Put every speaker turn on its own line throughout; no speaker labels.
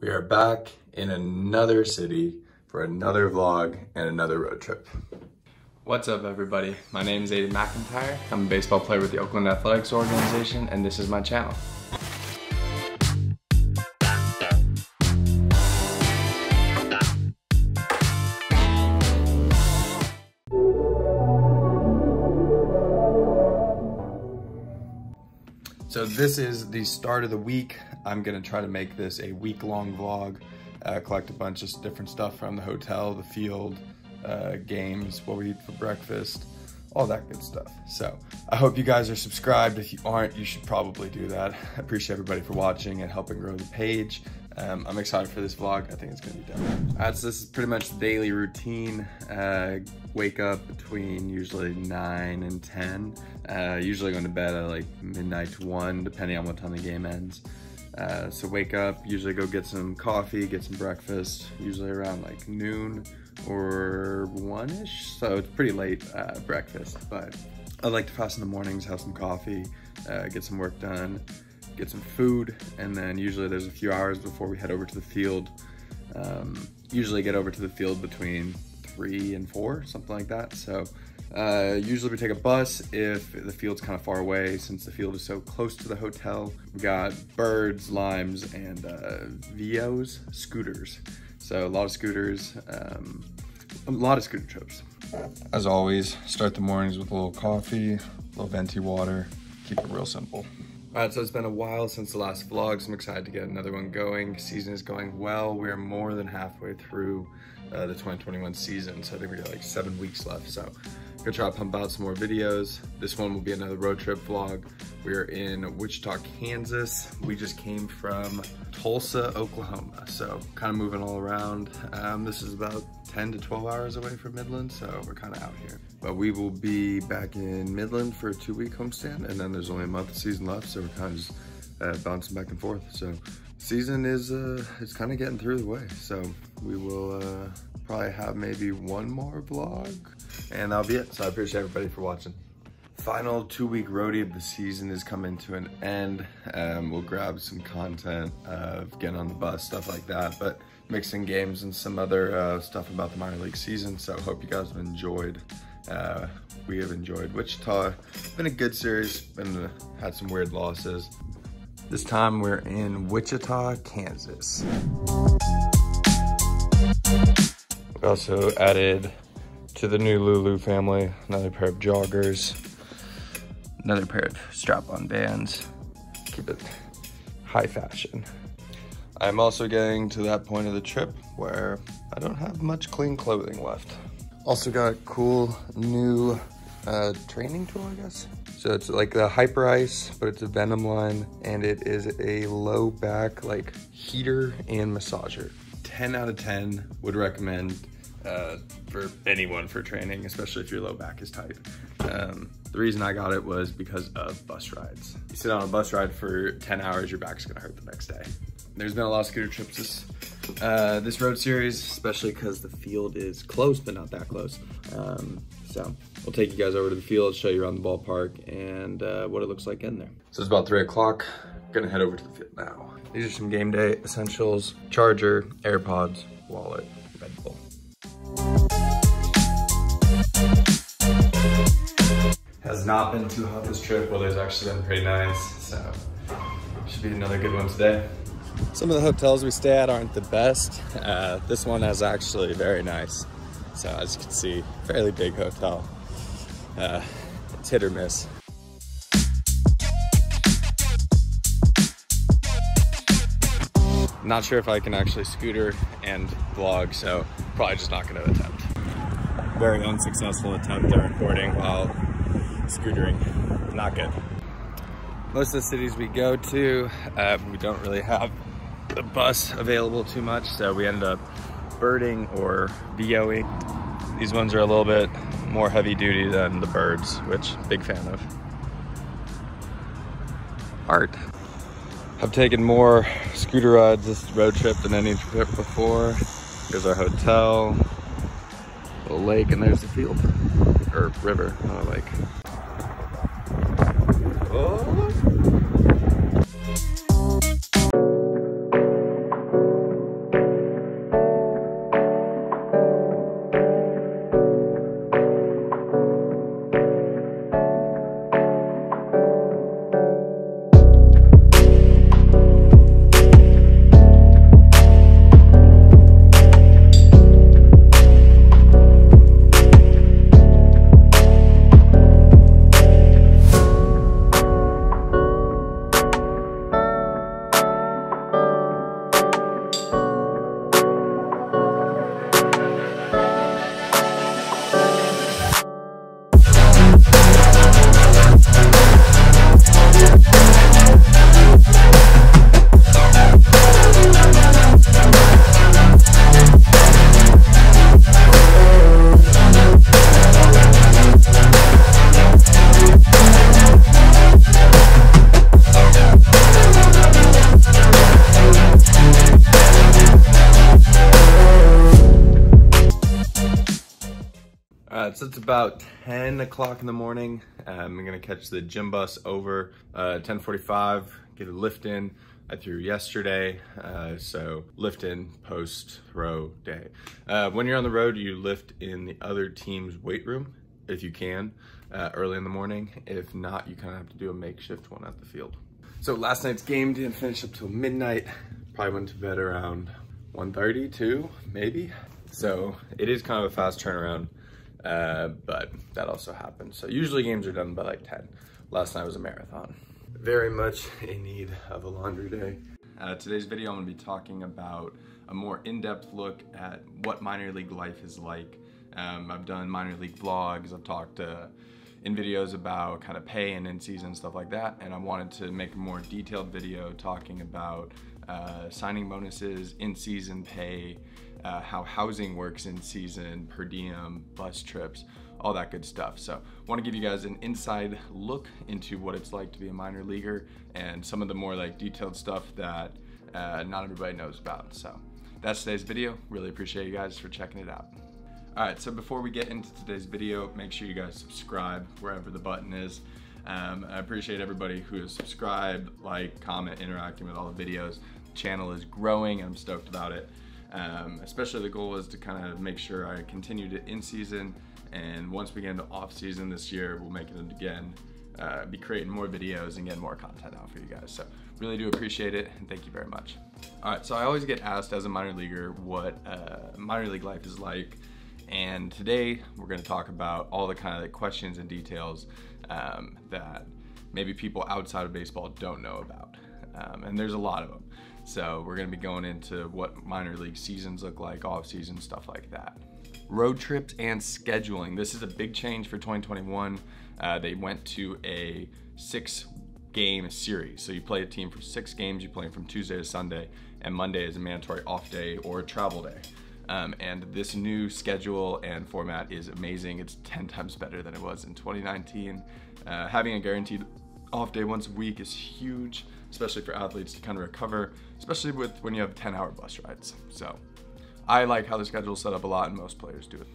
We are back in another city for another vlog and another road trip.
What's up everybody? My name is Aiden McIntyre. I'm a baseball player with the Oakland Athletics organization and this is my channel.
This is the start of the week. I'm gonna try to make this a week-long vlog, uh, collect a bunch of different stuff from the hotel, the field, uh, games, what we eat for breakfast, all that good stuff. So I hope you guys are subscribed. If you aren't, you should probably do that. I appreciate everybody for watching and helping grow the page. Um, I'm excited for this vlog. I think it's gonna be dope. Uh, so this is pretty much daily routine. Uh, wake up between usually nine and 10. Uh, usually going to bed at like midnight to one, depending on what time the game ends. Uh, so wake up, usually go get some coffee, get some breakfast, usually around like noon or one-ish. So it's pretty late uh, breakfast, but I like to fast in the mornings, have some coffee, uh, get some work done get some food, and then usually there's a few hours before we head over to the field. Um, usually get over to the field between three and four, something like that. So uh, usually we take a bus if the field's kind of far away since the field is so close to the hotel. We got birds, limes, and uh, Veos, scooters. So a lot of scooters, um, a lot of scooter trips. As always, start the mornings with a little coffee, a little venti water, keep it real simple. All right, so it's been a while since the last vlog, so I'm excited to get another one going. Season is going well. We are more than halfway through uh, the 2021 season, so I think we got like seven weeks left. So gonna try to pump out some more videos. This one will be another road trip vlog. We are in Wichita, Kansas. We just came from Tulsa, Oklahoma. So kind of moving all around. Um, this is about 10 to 12 hours away from Midland, so we're kind of out here. But we will be back in Midland for a two week homestand, and then there's only a month of season left, so we're kind of just uh, bouncing back and forth. So season is uh, it's kind of getting through the way. So we will uh, probably have maybe one more vlog, and that'll be it. So I appreciate everybody for watching. Final two week roadie of the season is coming to an end. Um, we'll grab some content of getting on the bus, stuff like that. But mixing games and some other uh, stuff about the minor league season. So hope you guys have enjoyed. Uh, we have enjoyed Wichita. Been a good series, been uh, had some weird losses. This time we're in Wichita, Kansas. We also added to the new Lulu family, another pair of joggers, another pair of strap-on bands. Keep it high fashion. I'm also getting to that point of the trip where I don't have much clean clothing left. Also got cool new uh, training tool, I guess. So it's like the Hyperice, but it's a Venom line, and it is a low back like heater and massager. 10 out of 10 would recommend uh, for anyone for training, especially if your low back is tight. Um, the reason I got it was because of bus rides. You sit on a bus ride for 10 hours, your back's gonna hurt the next day. There's been a lot of scooter trips this, uh, this road series, especially because the field is close, but not that close. Um, so we'll take you guys over to the field, show you around the ballpark and uh, what it looks like in there. So it's about three o'clock. Gonna head over to the field now. These are some game day essentials, charger, AirPods, wallet, Red Bull. Has not been too hot this trip. Weather's actually been pretty nice, so should be another good one today. Some of the hotels we stay at aren't the best. Uh, this one is actually very nice. So as you can see, fairly big hotel. Uh, it's hit or miss. Not sure if I can actually scooter and vlog, so probably just not gonna attempt. Very unsuccessful attempt at recording while scootering. Not good. Most of the cities we go to, uh, we don't really have the bus available too much, so we end up birding or VOing. These ones are a little bit more heavy duty than the birds, which big fan of. Art. I've taken more scooter rides this road trip than any trip before. Here's our hotel, a lake, and there's the field, or river, not a lake. Oh. It's about 10 o'clock in the morning. Um, I'm gonna catch the gym bus over uh, 10:45. Get a lift in. I threw yesterday, uh, so lift in post throw day. Uh, when you're on the road, you lift in the other team's weight room if you can uh, early in the morning. If not, you kind of have to do a makeshift one at the field. So last night's game didn't finish up till midnight. Probably went to bed around 1.30, 2, maybe. So it is kind of a fast turnaround, uh, but that also happens. So usually games are done by like 10. Last night was a marathon. Very much in need of a laundry day. Uh, today's video, I'm gonna be talking about a more in-depth look at what minor league life is like. Um, I've done minor league vlogs, I've talked uh, in videos about kind of pay and in-season stuff like that, and I wanted to make a more detailed video talking about uh, signing bonuses, in-season pay, uh, how housing works in season, per diem, bus trips, all that good stuff. So want to give you guys an inside look into what it's like to be a minor leaguer and some of the more like detailed stuff that uh, not everybody knows about. So that's today's video. Really appreciate you guys for checking it out. All right, so before we get into today's video, make sure you guys subscribe wherever the button is. Um, I appreciate everybody who has subscribed, like, comment, interacting with all the videos. The channel is growing, I'm stoked about it. Um, especially the goal is to kind of make sure I continue to in season and once we get into off season this year, we'll make it again, uh, be creating more videos and getting more content out for you guys. So really do appreciate it and thank you very much. All right, so I always get asked as a minor leaguer what uh, minor league life is like. And today we're gonna talk about all the kind of like questions and details um, that maybe people outside of baseball don't know about. Um, and there's a lot of them. So we're gonna be going into what minor league seasons look like, off season, stuff like that. Road trips and scheduling. This is a big change for 2021. Uh, they went to a six game series. So you play a team for six games, you play them from Tuesday to Sunday, and Monday is a mandatory off day or travel day. Um, and this new schedule and format is amazing. It's 10 times better than it was in 2019. Uh, having a guaranteed off day once a week is huge, especially for athletes to kind of recover, especially with when you have 10 hour bus rides. So I like how the schedule set up a lot and most players do it.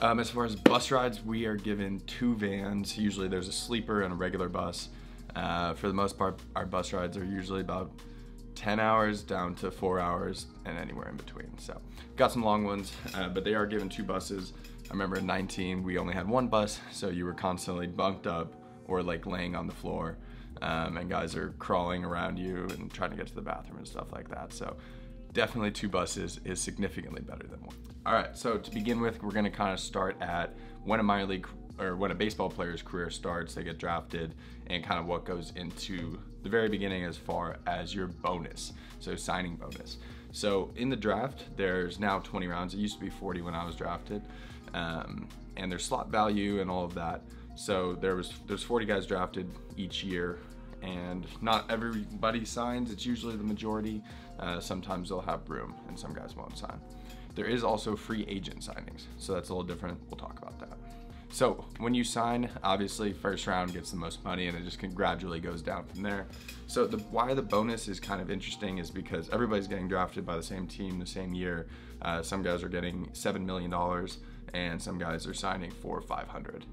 Um, as far as bus rides, we are given two vans. Usually there's a sleeper and a regular bus. Uh, for the most part, our bus rides are usually about 10 hours down to four hours and anywhere in between. So got some long ones, uh, but they are given two buses. I remember in 19, we only had one bus, so you were constantly bunked up or like laying on the floor um, and guys are crawling around you and trying to get to the bathroom and stuff like that. So definitely two buses is significantly better than one. All right, so to begin with, we're gonna kind of start at when a minor league or when a baseball player's career starts, they get drafted, and kind of what goes into the very beginning as far as your bonus, so signing bonus. So in the draft, there's now 20 rounds. It used to be 40 when I was drafted, um, and there's slot value and all of that. So there was there's 40 guys drafted each year, and not everybody signs. It's usually the majority. Uh, sometimes they'll have room, and some guys won't sign. There is also free agent signings, so that's a little different. We'll talk about that. So when you sign, obviously first round gets the most money and it just gradually goes down from there. So the, why the bonus is kind of interesting is because everybody's getting drafted by the same team the same year. Uh, some guys are getting $7 million and some guys are signing for 500.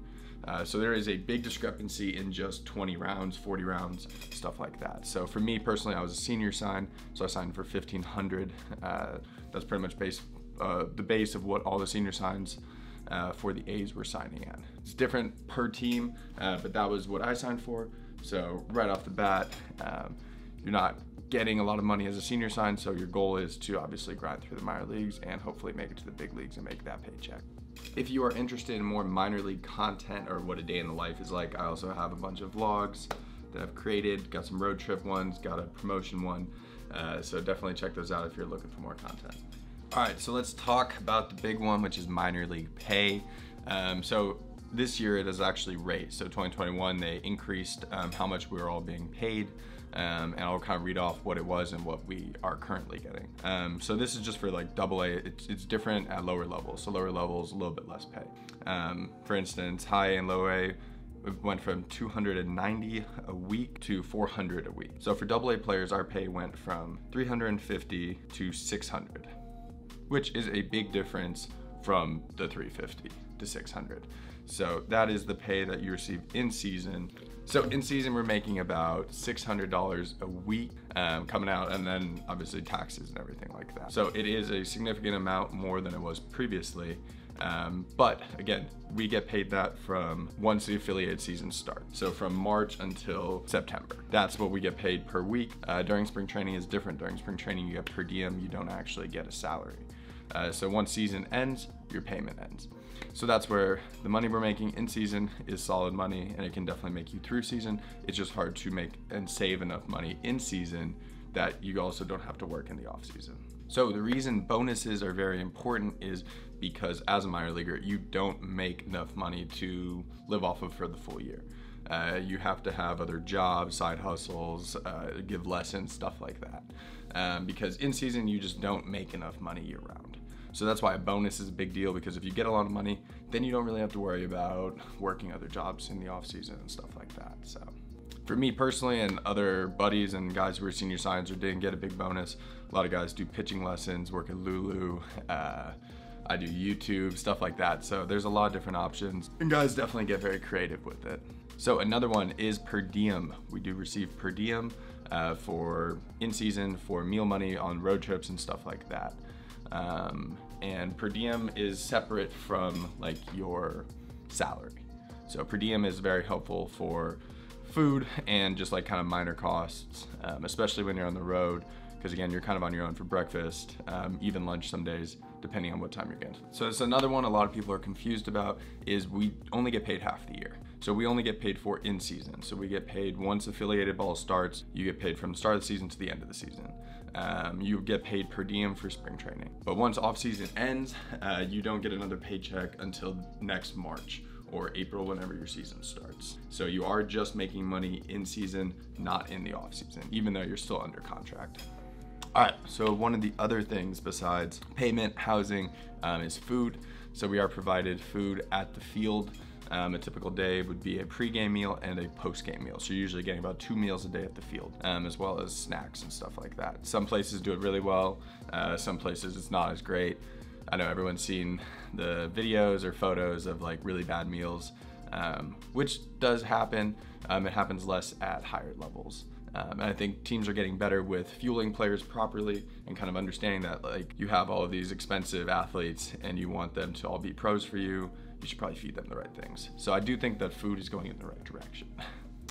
Uh, so there is a big discrepancy in just 20 rounds, 40 rounds, stuff like that. So for me personally, I was a senior sign, so I signed for 1500. Uh, that's pretty much base, uh, the base of what all the senior signs uh, for the A's were signing at. It's different per team, uh, but that was what I signed for. So right off the bat, um, you're not getting a lot of money as a senior sign, so your goal is to obviously grind through the minor leagues and hopefully make it to the big leagues and make that paycheck. If you are interested in more minor league content or what a day in the life is like, I also have a bunch of vlogs that I've created. Got some road trip ones, got a promotion one. Uh, so definitely check those out if you're looking for more content. All right, so let's talk about the big one, which is minor league pay. Um, so this year it has actually raised. So 2021, they increased um, how much we were all being paid. Um, and I'll kind of read off what it was and what we are currently getting. Um, so this is just for like double A, it's, it's, different at lower levels. So lower levels, a little bit less pay. Um, for instance, high and low A, went from 290 a week to 400 a week. So for double A players, our pay went from 350 to 600, which is a big difference from the 350. to 600. So that is the pay that you receive in season. So in season, we're making about $600 a week um, coming out, and then obviously taxes and everything like that. So it is a significant amount more than it was previously. Um, but again, we get paid that from once the affiliate season starts. So from March until September. That's what we get paid per week. Uh, during spring training is different. During spring training, you get per diem. You don't actually get a salary. Uh, so once season ends, your payment ends. So that's where the money we're making in season is solid money and it can definitely make you through season. It's just hard to make and save enough money in season that you also don't have to work in the off season. So the reason bonuses are very important is because as a minor leaguer, you don't make enough money to live off of for the full year. Uh, you have to have other jobs, side hustles, uh, give lessons, stuff like that. Um, because in season, you just don't make enough money year round. So that's why a bonus is a big deal because if you get a lot of money, then you don't really have to worry about working other jobs in the off season and stuff like that. So for me personally and other buddies and guys who are senior signs or didn't get a big bonus, a lot of guys do pitching lessons, work at Lulu, uh, I do YouTube, stuff like that. So there's a lot of different options and guys definitely get very creative with it. So another one is per diem. We do receive per diem uh, for in season, for meal money on road trips and stuff like that. Um, and per diem is separate from like your salary. So per diem is very helpful for food and just like kind of minor costs, um, especially when you're on the road because again, you're kind of on your own for breakfast, um, even lunch some days, depending on what time you're getting. So it's another one a lot of people are confused about is we only get paid half the year. So we only get paid for in season. So we get paid once affiliated ball starts, you get paid from the start of the season to the end of the season. Um, you get paid per diem for spring training. But once off season ends, uh, you don't get another paycheck until next March or April whenever your season starts. So you are just making money in season, not in the off season, even though you're still under contract. All right, so one of the other things besides payment, housing, um, is food. So we are provided food at the field. Um, a typical day would be a pre-game meal and a post-game meal. So you're usually getting about two meals a day at the field, um, as well as snacks and stuff like that. Some places do it really well. Uh, some places it's not as great. I know everyone's seen the videos or photos of like really bad meals, um, which does happen. Um, it happens less at higher levels. Um, and I think teams are getting better with fueling players properly and kind of understanding that like you have all of these expensive athletes and you want them to all be pros for you. You should probably feed them the right things. So I do think that food is going in the right direction.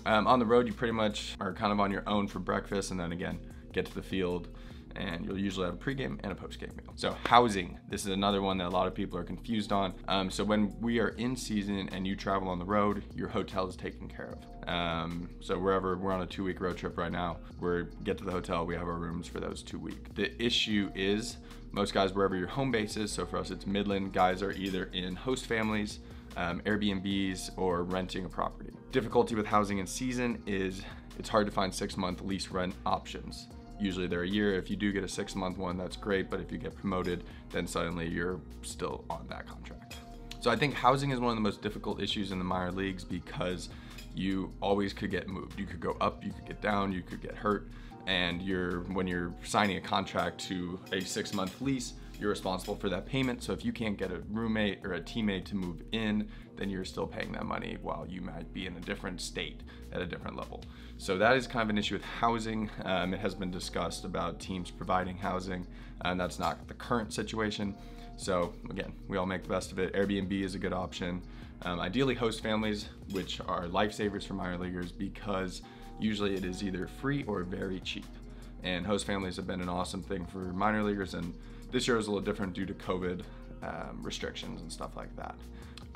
Um, on the road, you pretty much are kind of on your own for breakfast and then again, get to the field and you'll usually have a pregame and a postgame meal. So housing, this is another one that a lot of people are confused on. Um, so when we are in season and you travel on the road, your hotel is taken care of. Um, so wherever we're on a two week road trip right now, we get to the hotel, we have our rooms for those two weeks. The issue is most guys, wherever your home base is, so for us it's Midland, guys are either in host families, um, Airbnbs, or renting a property. Difficulty with housing in season is it's hard to find six month lease rent options usually they're a year. If you do get a six month one, that's great. But if you get promoted, then suddenly you're still on that contract. So I think housing is one of the most difficult issues in the minor leagues because you always could get moved. You could go up, you could get down, you could get hurt. And you're when you're signing a contract to a six month lease, you're responsible for that payment. So if you can't get a roommate or a teammate to move in, then you're still paying that money while you might be in a different state at a different level. So that is kind of an issue with housing. Um, it has been discussed about teams providing housing, and that's not the current situation. So again, we all make the best of it. Airbnb is a good option. Um, ideally, host families, which are lifesavers for minor leaguers because usually it is either free or very cheap. And host families have been an awesome thing for minor leaguers and this year was a little different due to COVID um, restrictions and stuff like that.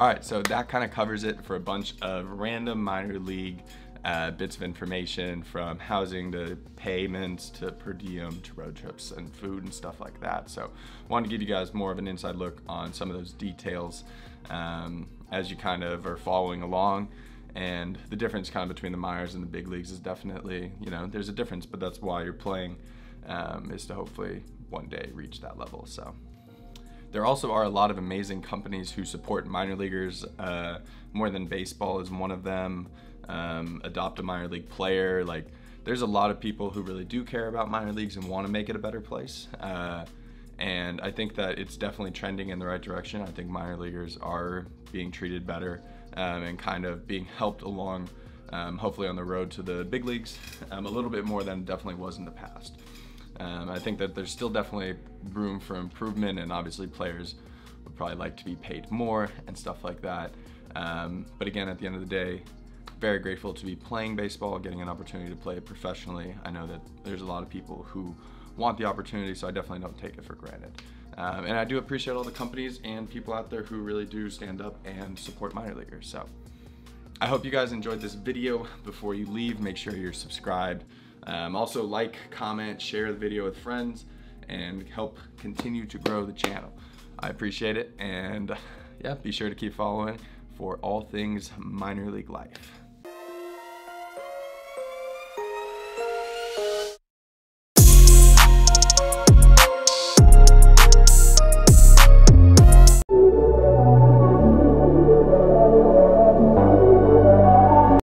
All right, so that kind of covers it for a bunch of random minor league uh, bits of information from housing to payments to per diem to road trips and food and stuff like that. So, wanted to give you guys more of an inside look on some of those details um, as you kind of are following along. And the difference kind of between the minors and the big leagues is definitely, you know, there's a difference, but that's why you're playing um, is to hopefully one day reach that level. So there also are a lot of amazing companies who support minor leaguers. Uh, More than baseball is one of them. Um, adopt a minor league player. Like there's a lot of people who really do care about minor leagues and want to make it a better place. Uh, and I think that it's definitely trending in the right direction. I think minor leaguers are being treated better um, and kind of being helped along, um, hopefully on the road to the big leagues, um, a little bit more than definitely was in the past. Um, I think that there's still definitely room for improvement, and obviously players would probably like to be paid more and stuff like that. Um, but again, at the end of the day, very grateful to be playing baseball, getting an opportunity to play professionally. I know that there's a lot of people who want the opportunity, so I definitely don't take it for granted. Um, and I do appreciate all the companies and people out there who really do stand up and support minor leaguers. So I hope you guys enjoyed this video. Before you leave, make sure you're subscribed. Um, also like, comment, share the video with friends, and help continue to grow the channel. I appreciate it, and yeah, be sure to keep following for all things minor league life.